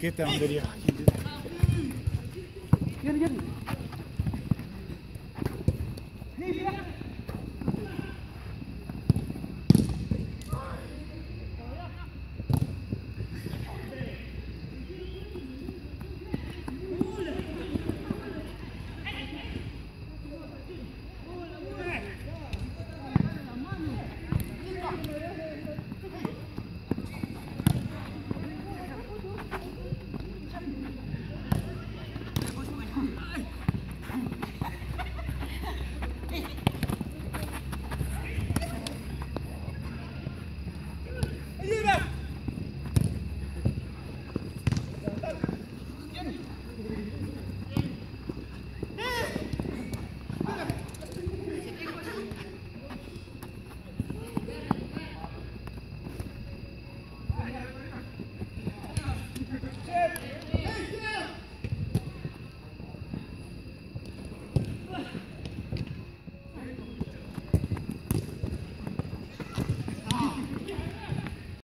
Get down, video. Get it, get it. Yeah. Thank you.